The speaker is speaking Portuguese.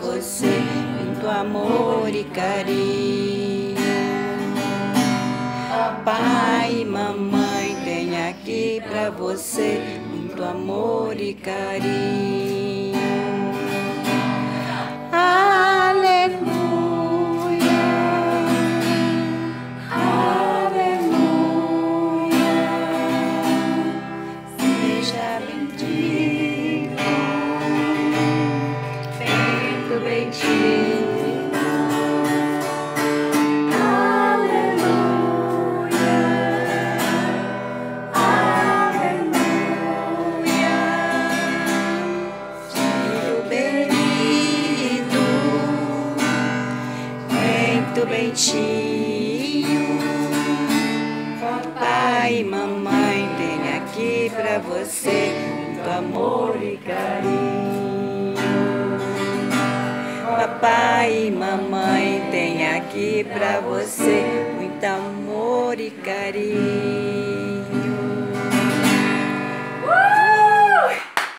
você muito amor e carinho. Papai e mamãe tem aqui pra você muito amor e carinho. Feito bentinho. Papai e mamãe tem aqui pra você muito amor e carinho. Papai e mamãe tem aqui pra você muito amor e carinho.